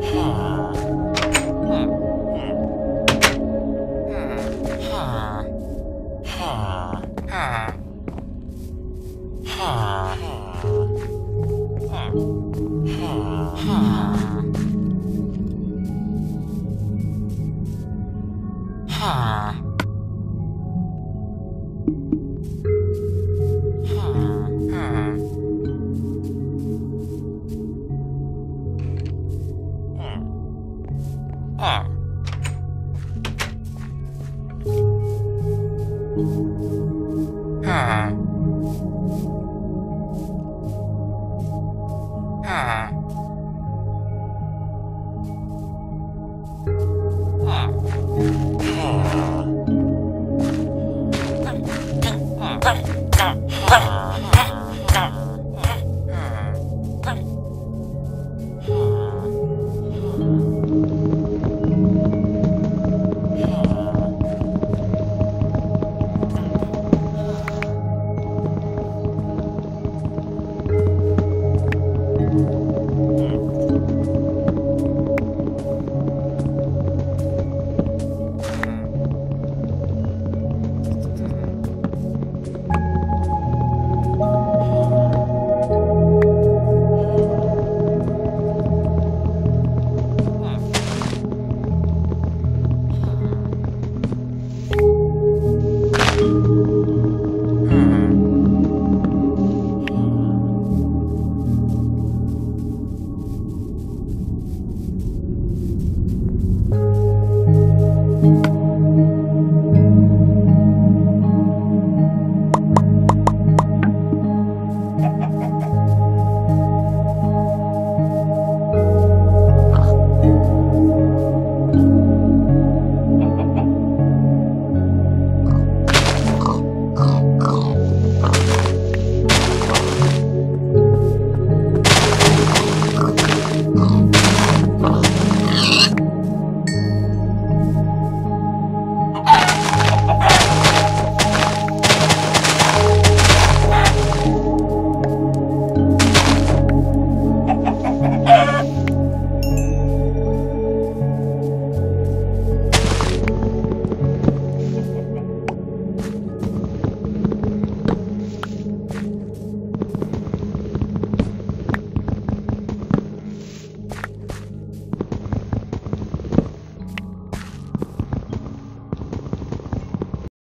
And. Ah.